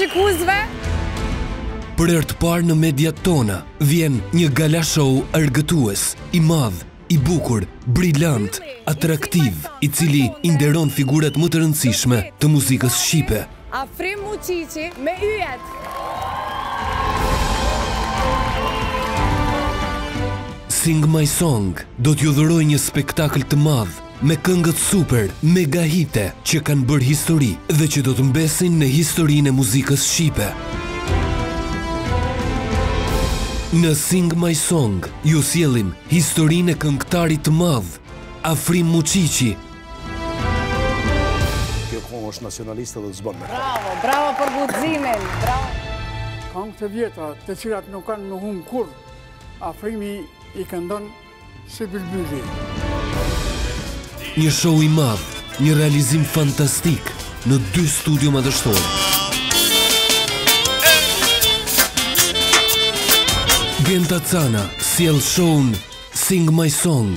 shikuzve. Për herë të parë në mediat tona, vjen një gala show argëtues, i madh, i bukur, brilant, atraktiv, i cili i nderon figurat më të rëndësishme të muzikës shqipe. Afrim Muçiqi me yjet! Sing My Song do t'ju dhurojë një spektakël të madh me këngët super, mega hite që kanë bërë histori dhe që do të mbesin në historinë e muzikës shqipe. Në Sing My Song ju sjellim historinë e këngëtarit të madh, Afrim Muçiqi, Kjo këngë është nacionaliste dhe t'zbon me. Bravo, bravo për guximin, bravo. Këngë të vjetra, të cilat nuk kanë me hup kurrë, Afrimi i këndon si bilbyli. Një show i madh, një realizim fantastik në dy studio madhështore. Genta Cana, sjell shown Sing my song.